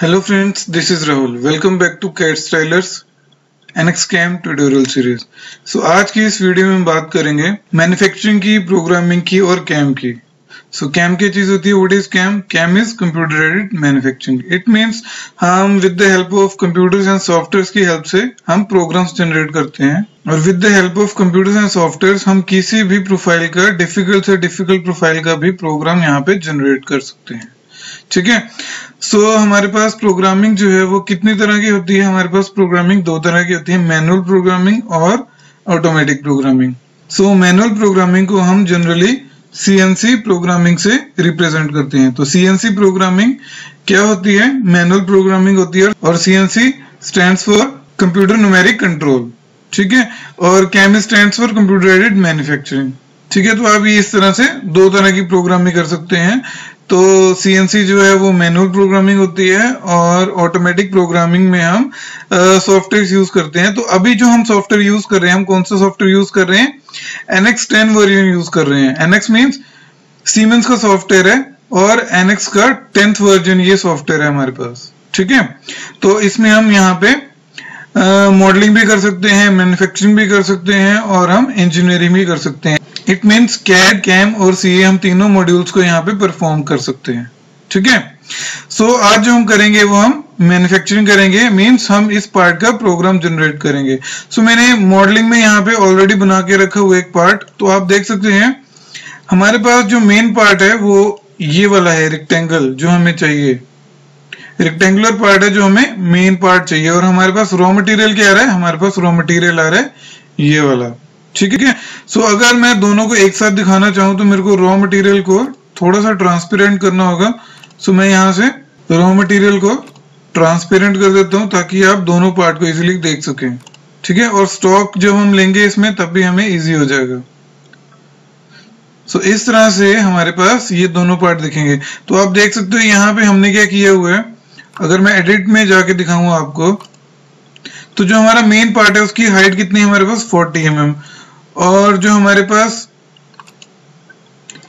Hello friends, this is Rahul. Welcome back to CAD Stylers NXCAM tutorial series so आज की इस video में हम बात करेंगे मैन्युफैक्चरिंग की प्रोग्रामिंग की और कैम की। सो so, कैम की चीज़ होती है what is CAM CAM is computer aided manufacturing it means हम with the help of computers and softwares की हेल्प से हम प्रोग्राम्स जनरेट करते हैं। और with the help of computers and softwares हम किसी भी प्रोफ़ाइल का डिफ़िकल्ट से डिफ़िकल्ट प्रोफ़ाइल का भी प्रोग्राम यहाँ पे जनरेट कर सकते हैं। ठीक है? सो हमारे पास प्रोग्रामिंग जो है वो कितनी तरह की होती है? हमारे पास प्रोग्रामिंग दो तरह की होती है मैनुअल प्रोग्रामिंग और automatic programming so manual programming को हम जनरली सीएनसी प्रोग्रामिंग से रिप्रेजेंट करते हैं। तो सीएनसी प्रोग्रामिंग क्या होती है? मैनुअल प्रोग्रामिंग होती है और CNC stand for computer numeric control ठीक है? और CAM stand for computer aided manufacturing ठीक है? तो आप इस तरह से दो तरह की प्रोग्रामिंग कर सकते हैं। तो सीएनसी जो है वो मैनुअल प्रोग्रामिंग होती है और ऑटोमेटिक प्रोग्रामिंग में हम सॉफ्टवेयर uh, यूज़ करते हैं। तो अभी जो हम सॉफ्टवेयर यूज़ कर रहे हैं हम कौन सा सॉफ्टवेयर यूज़ कर रहे हैं? एनएक्स टेन वर्जन यूज़ कर रहे हैं। एनएक्स मीन्स सीमेंस का सॉफ्टवेयर है और एनएक्स का टेंथ वर्जन ये सॉफ्टवेयर है हमारे पास। ठीक है? तो इसमें हम यहाँ पे मॉडलिंग uh, भी कर सकते हैं मैन्युफैक्चरिंग भी कर सकते हैं और हम इंजीनियरिंग भी कर सकते हैं। इट मीन्स कैड कैम और सी हम तीनों मॉड्यूल्स को यहाँ पे परफॉर्म कर सकते हैं। ठीक है? सो so, आज जो हम करेंगे वो हम मैन्युफैक्चरिंग करेंगे मींस हम इस पार्ट का प्रोग्राम जनरेट करेंगे। सो so, मैंने मॉडलिंग में यहाँ पे ऑलरेडी बना के रखा हुआ एक पार्ट तो आप देख सकते हैं हमारे पास जो मेन पार्ट है वो ये वाला है रेक्टेंगल जो हमें चाहिए। रेक्टेंगुलर पार्ट है जो हमें मेन पार्ट चाहिए और हमारे पास रॉ मटेरियल क्या आ रहा है? हमारे पास रॉ मटेरियल आ रहा है ये वाला। ठीक है? सो अगर मैं दोनों को एक साथ दिखाना चाहूँ तो मेरे को रॉ मटेरियल को थोड़ा सा ट्रांसपेरेंट करना होगा। सो मैं यहाँ से रॉ मटेरियल को ट्रांसपेरेंट कर देता हूँ ताकि आप दोनों पार्ट को इजीली देख सकें। ठीक है? और स्टॉक जब हम लेंगे इसमें तब भी हमें इजी हो जाएगा। सो so, इस तरह से हमारे पास ये दोनों पार्ट दिखेंगे। तो आप देख सकते हो यहाँ पे हमने क्या किया हुआ है? अगर मैं एडिट में जाके दिखाऊँगा आपको तो जो हमारा मेन पार्ट है उसकी हाइट कितनी है हमारे पास? 40 एम mm और जो हमारे पास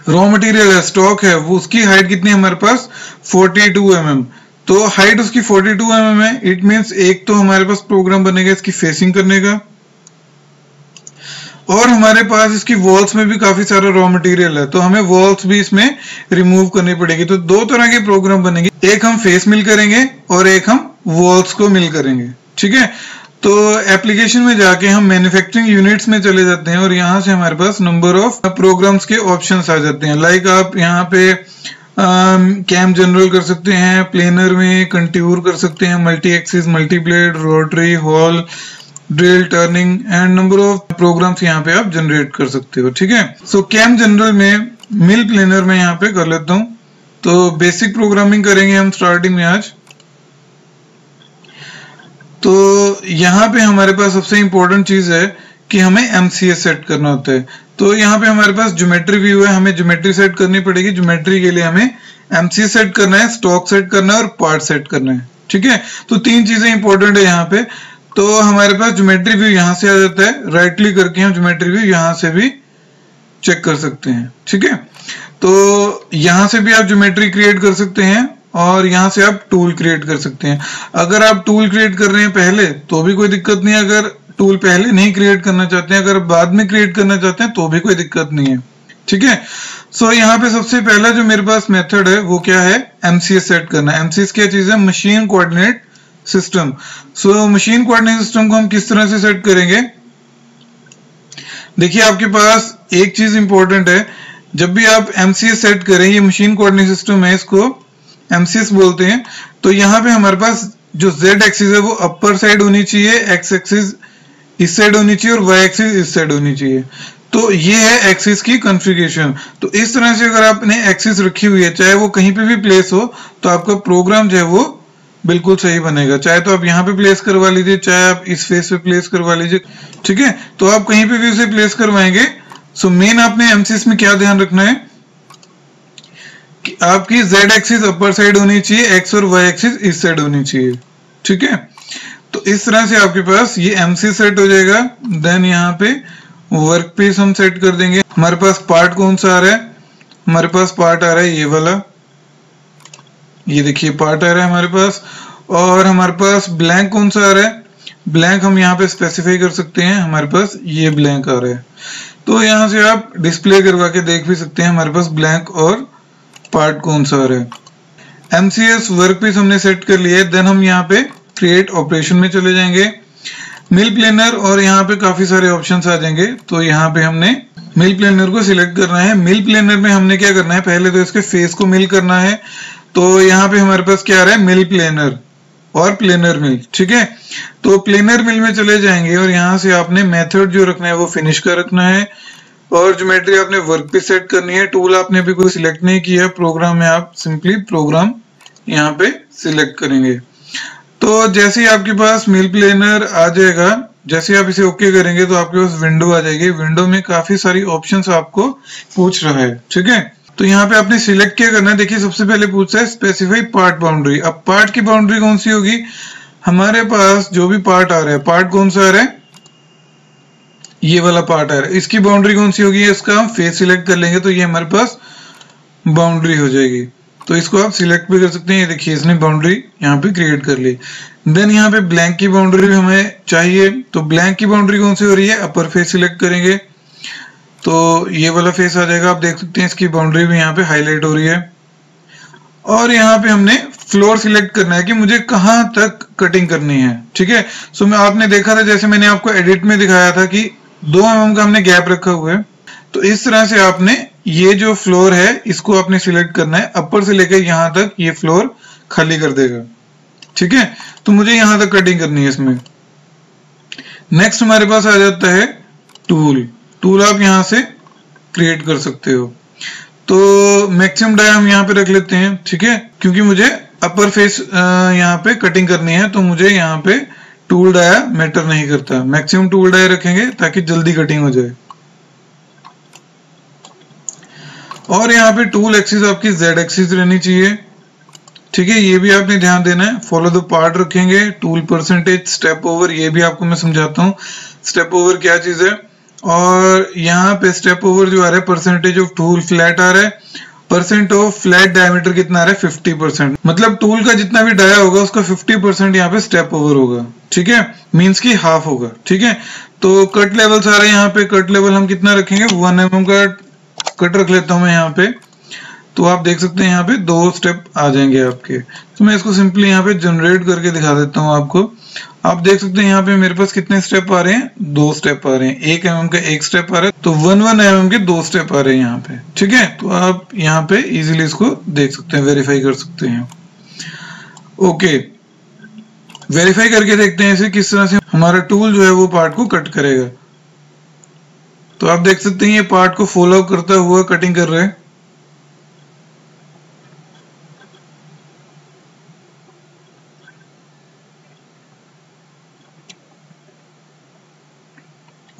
रॉ मटेरियल है स्टॉक है, वो उसकी हाइट कितनी हमारे पास? 42 एम mm. तो हाइट उसकी 42 एम mm है इट मींस एक तो हमारे पास प्रोग्राम बनेगा इसकी फेसिंग करने का। और हमारे पास इसकी वॉल्स में भी काफ़ी सारा रॉ मटेरियल है तो हमें वॉल्स भी इसमें रिमूव करनी पड़ेगी। तो दो तरह के प्रोग्राम बनेंगे, एक हम फेस मिल करेंगे और एक हम वॉल्स को मिल करेंगे, ठीक है? तो एप्लीकेशन में जाके हम मैन्युफैक्चरिंग यूनिट्स में चले जाते हैं और यहाँ से हमारे पास नंबर ऑफ़ प्रोग्राम्स के ऑप्शंस आ जाते हैं। लाइक आप यहाँ पे कैम जनरल कर सकते हैं प्लेनर में कंट्यूर कर सकते हैं multi axis multi blade rotary hole drill turning and number of programs यहाँ पे आप जनरेट कर सकते हो, ठीक है? सो कैम जनरल में मिल प्लेनर में यहाँ पे कर लेता हूँ। तो बेसिक प्रोग्रामिंग करेंगे हम स्टार्टिंग में आज। तो यहाँ पे हमारे पास सबसे इंपॉर्टेंट चीज़ है कि हमें एमसीएस सेट करना होता है। तो यहाँ पे हमारे पास ज्योमेट्री व्यू है, हमें ज्योमेट्री सेट करनी पड़ेगी। ज्योमेट्री के लिए हमें एमसीएस सेट करना है स्टॉक सेट करना है और पार्ट सेट करना है। ठीक है? तो तीन चीज़ें इंपॉर्टेंट है यहाँ पे। तो हमारे पास ज्योमेट्री व्यू यहाँ से आ जाता है। राइट क्लिक करके हम ज्योमेट्री व्यू यहाँ से भी चेक कर सकते हैं। ठीक है? तो यहाँ से भी आप ज्योमेट्री क्रिएट कर सकते हैं। और यहाँ से आप टूल क्रिएट कर सकते हैं। अगर आप टूल क्रिएट कर रहे हैं पहले तो भी कोई दिक्कत नहीं है। अगर टूल पहले नहीं क्रिएट करना चाहते हैं अगर बाद में क्रिएट करना चाहते हैं तो भी कोई दिक्कत नहीं है। ठीक है? सो so, यहाँ पे सबसे पहला जो मेरे पास मेथड है वो क्या है? एमसीएस सेट करना। एमसीएस क्या चीज़ है? Machine coordinate system so machine coordinate system को हम किस तरह से सेट करेंगे? देखिए आपके पास एक चीज़ इंपॉर्टेंट है। जब भी आप एमसीएस सेट करें ये मशीन कोऑर्डिनेट सिस्टम है इसको एमसीएस बोलते हैं। तो यहाँ पे हमारे पास जो जेड एक्सिस है, वो अपर साइड होनी चाहिए एक्स एक्सिस इस साइड होनी चाहिए और वाई एक्सिस इस साइड होनी चाहिए। तो ये है एक्सिस की कॉन्फ़िगरेशन तो इस तरह से अगर आपने एक्सिस रखी हुई है, चाहे वो कहीं पे भी प्लेस हो तो आपका प्रोग्राम जो है वो बिल्कुल सही बनेगा। चाहे तो आप यहाँ पे प्लेस करवा लीजिए, चाहे आप इस फेस पे प्लेस करवा लीजिए, ठीक है? तो आप कहीं पे भी उसे प्लेस करवाएँगे। सो मेन आपने एमसीएस में क्या ध्यान रखना है? आपकी जेड एक्सिस अपर साइड होनी चाहिए एक्स और वाई एक्सिस इस साइड होनी चाहिए। ठीक है? तो इस तरह से आपके पास ये एमसी सेट हो जाएगा। देन यहाँ पे वर्क पीस हम सेट कर देंगे। हमारे पास पार्ट कौन सा आ रहा है? हमारे पास पार्ट आ रहा है ये वाला। ये देखिए पार्ट आ रहा है हमारे पास। और हमारे पास ब्लैंक कौन सा आ रहा है? ब्लैंक हम यहाँ पे स्पेसिफाई कर सकते हैं। हमारे पास ये ब्लैंक आ रहा है। तो यहाँ से आप डिस्प्ले करवा के देख भी सकते हैं। हमारे पास ब्लैंक और पार्ट कौन सा आ रहा है? एमसीएस वर्क पीस हमने सेट कर लिया है देन हम यहाँ पे क्रिएट ऑपरेशन में चले जाएँगे। मिल प्लेनर और यहाँ पे काफ़ी सारे ऑप्शंस आ जाएँगे तो यहाँ पे हमने मिल प्लेनर को सिलेक्ट करना है। मिल प्लेनर में हमने क्या करना है? पहले तो इसके फेस को मिल करना है। तो यहाँ पे हमारे पास क्या आ रहा है? मिल प्लेनर और प्लेनर मिल ठीक है? तो प्लेनर मिल में चले जाएँगे और यहाँ से आपने मेथड जो रखना है वो फिनिश का रखना है। और ज्योमेट्री आपने वर्क पे सेट करनी है टूल आपने भी कोई सिलेक्ट नहीं किया प्रोग्राम में आप सिंपली प्रोग्राम यहाँ पे सिलेक्ट करेंगे। तो जैसे ही आपके पास मिल प्लेनर आ जाएगा, जैसे आप इसे ओके करेंगे तो आपके पास विंडो आ जाएगी। विंडो में काफ़ी सारी ऑप्शंस आपको पूछ रहा है, ठीक है? तो यहाँ पे आपने सिलेक्ट क्या करना है? देखिए, सबसे पहले पूछता है स्पेसिफाई पार्ट बाउंड्री अब पार्ट की बाउंड्री कौन सी होगी? हमारे पास जो भी पार्ट आ रहा है पार्ट कौन सा आ रहा है? ये वाला पार्ट आ रहा है। इसकी बाउंड्री कौन सी होगी? इसका हम फेस सिलेक्ट कर लेंगे तो ये हमारे पास बाउंड्री हो जाएगी। तो इसको आप सिलेक्ट भी कर सकते हैं। ये देखिए, इसने बाउंड्री यहाँ पे क्रिएट कर ली। देन यहाँ पे ब्लैंक की बाउंड्री हमें चाहिए। तो ब्लैंक की बाउंड्री कौन सी हो रही है? अपर फेस सिलेक्ट करेंगे। तो ये वाला फेस आ जाएगा। आप देख सकते हैं, इसकी बाउंड्री भी यहाँ पे हाईलाइट हो रही है। और यहाँ पे हमने फ्लोर सिलेक्ट करना है कि मुझे कहाँ तक कटिंग करनी है। ठीक है? सो मैं आपने देखा था, जैसे मैंने आपको एडिट में दिखाया था कि दो एम का हमने गैप रखा हुआ है। तो इस तरह से आपने ये जो फ्लोर है, इसको आपने सिलेक्ट करना है। अपर से लेकर यहाँ तक ये फ्लोर खाली कर देगा। ठीक है? तो मुझे यहाँ तक कटिंग करनी है इसमें। नेक्स्ट हमारे पास आ जाता है टूल टूल आप यहाँ से क्रिएट कर सकते हो। तो मैक्सिमम डाया हम यहाँ पे रख लेते हैं। ठीक है? क्योंकि मुझे अपर फेस यहाँ पे कटिंग करनी है तो मुझे यहाँ पे टूल डाया, मैटर नहीं करता। मैक्सिमम टूल डाया रखेंगे ताकि जल्दी कटिंग हो जाए। और यहाँ पे टूल एक्सिस आपकी जेड एक्सिस रहनी चाहिए। ठीक है, ये भी आपने ध्यान देना है। फॉलो द पार्ट रखेंगे। टूल परसेंटेज स्टेप ओवर ये भी आपको मैं समझाता हूँ। स्टेप ओवर क्या चीज़ है? और यहाँ पे स्टेप ओवर जो आ रहा है परसेंटेज ऑफ़ टूल फ्लैट आ रहा है। परसेंट ऑफ़ फ्लैट डायमीटर कितना आ रहा है? फिफ्टी परसेंट मतलब टूल का जितना भी डाया होगा, उसका फिफ्टी परसेंट यहाँ पे स्टेप ओवर होगा। ठीक है? मीन्स की हाफ़ होगा। ठीक है? तो कट रहे हैं यहाँ पे। कट लेवल हम कितना रखेंगे? वन एम mm का कट रख लेता हूँ मैं यहाँ पे। तो आप देख सकते हैं यहाँ पे दो स्टेप आ जाएँगे आपके। तो मैं इसको सिंपली यहाँ पे जनरेट करके दिखा देता हूँ आपको। आप देख सकते हैं यहाँ पे मेरे पास कितने स्टेप आ रहे हैं? दो स्टेप आ रहे हैं। एक एम का एक स्टेप आ रहा है तो वन वन एम के दो स्टेप आ रहे हैं यहाँ पे। ठीक है? तो आप यहाँ पे इजिली इसको देख सकते हैं वेरीफाई कर सकते हैं। ओके वेरीफाई करके देखते हैं इसे किस तरह से हमारा टूल जो है वो पार्ट को कट करेगा। तो आप देख सकते हैं ये पार्ट को फॉलो करता हुआ कटिंग कर रहे हैं।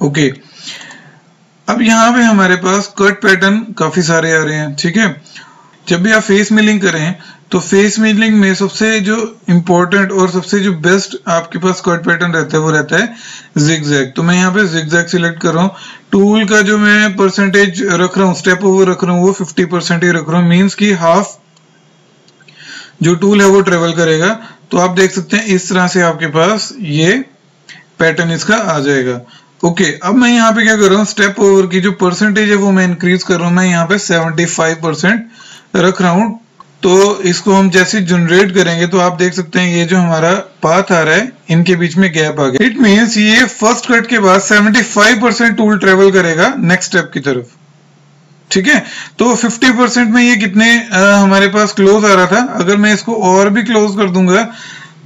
ओके अब यहाँ पे हमारे पास कट पैटर्न काफ़ी सारे आ रहे हैं, ठीक है? जब भी आप फेस मिलिंग करें तो फेस मिलिंग में सबसे जो इम्पोर्टेंट और सबसे जो बेस्ट आपके पास कट पैटर्न रहता है, वो रहता है जिग जैग तो मैं यहाँ पे जिग जैग सिलेक्ट कर रहा हूँ। टूल का जो मैं परसेंटेज रख रहा हूँ स्टेप ओवर रख रहा हूँ, वो फिफ्टी परसेंट ही रख रहा हूँ। मीन्स की हाफ़ जो टूल है, वो ट्रेवल करेगा। तो आप देख सकते हैं, इस तरह से आपके पास ये पैटर्न इसका आ जाएगा। ओके okay, अब मैं यहाँ पे क्या कर रहा हूँ? स्टेप ओवर की जो परसेंटेज है वो मैं इंक्रीज कर रहा हूँ। मैं यहाँ पे 75 परसेंट रख रहा हूँ। तो इसको हम जैसे जनरेट करेंगे तो आप देख सकते हैं ये जो हमारा पाथ आ रहा है इनके बीच में गैप आ गया। इट मीन्स ये फ़र्स्ट कट के बाद 75 परसेंट टूल ट्रेवल करेगा नेक्स्ट स्टेप की तरफ़। ठीक है? तो 50 परसेंट में ये कितने आ, हमारे पास क्लोज आ रहा था? अगर मैं इसको और भी क्लोज कर दूँगा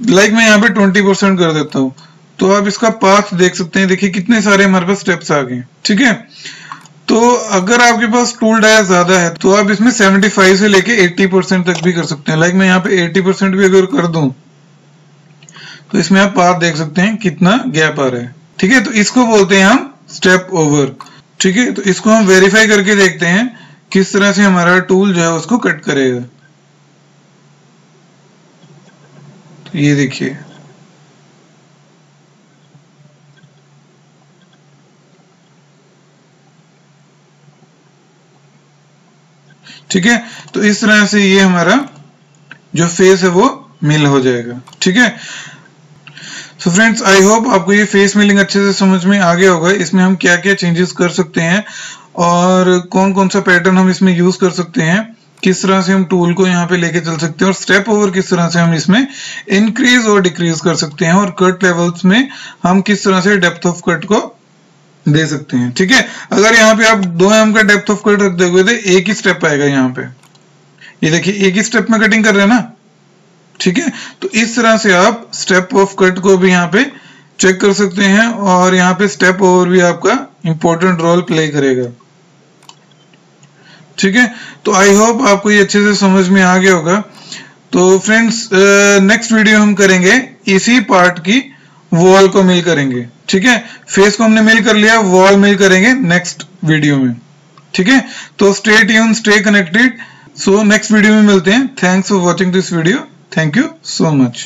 लाइक like मैं यहाँ पे 20 परसेंट कर देता हूँ। तो आप इसका पाथ देख सकते हैं। देखिए कितने सारे हमारे पास स्टेप्स आ गए। ठीक है? तो अगर आपके पास टूल डाया ज़्यादा है तो आप इसमें 75 से लेके 80 परसेंट तक भी कर सकते हैं। लाइक मैं यहाँ पे 80 परसेंट भी अगर कर दूँ तो इसमें आप पाथ देख सकते हैं कितना गैप आ रहा है। ठीक है? तो इसको बोलते हैं हम स्टेप ओवर ठीक है? तो इसको हम वेरीफाई करके देखते हैं किस तरह से हमारा टूल जो है उसको कट करेगा। तो ये देखिए। ठीक है? तो इस तरह से ये हमारा जो फेस है वो मिल हो जाएगा। ठीक है? सो फ्रेंड्स आई होप आपको ये फेस मिलिंग अच्छे से समझ में आ गया होगा। इसमें हम क्या क्या चेंजेस कर सकते हैं और कौन कौन सा पैटर्न हम इसमें यूज़ कर सकते हैं, किस तरह से हम टूल को यहाँ पे लेके चल सकते हैं और स्टेप ओवर किस तरह से हम इसमें इंक्रीज और डिक्रीज कर सकते हैं और कट लेवल्स में हम किस तरह से डेप्थ ऑफ़ कट को दे सकते हैं। ठीक है? अगर यहाँ पे आप दो एम का डेप्थ ऑफ़ कट रख दोगे तो एक ही स्टेप आएगा यहाँ पे। ये देखिए, एक ही स्टेप में कटिंग कर रहे हैं ना? ठीक है? तो इस तरह से आप स्टेप ऑफ़ कट को भी यहाँ पे चेक कर सकते हैं और यहाँ पे स्टेप ओवर भी आपका इंपॉर्टेंट रोल प्ले करेगा। ठीक है? तो आई होप आपको ये अच्छे से समझ में आ गया होगा। तो फ्रेंड्स नेक्स्ट वीडियो हम करेंगे, इसी पार्ट की वॉल को मिल करेंगे। ठीक है? फेस को हमने मेल कर लिया वॉल मेल करेंगे नेक्स्ट वीडियो में। ठीक है? तो stay tune stay connected so next video में मिलते हैं। Thanks for watching this video thank you so much